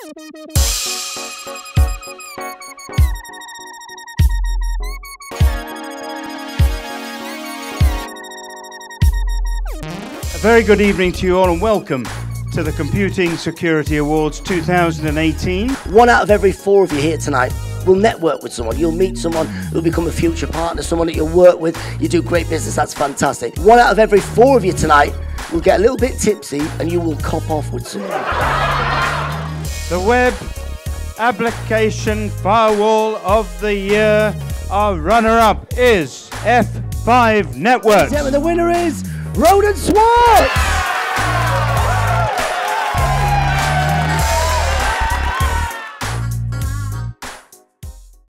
A very good evening to you all and welcome to the Computing Security Awards 2018. One out of every four of you here tonight will network with someone. You'll meet someone who'll become a future partner, someone that you'll work with. You do great business, that's fantastic. One out of every four of you tonight will get a little bit tipsy and you will cop off with someone. The Web Application Firewall of the Year, our runner up is F5 Network. The winner is Ronan Swartz!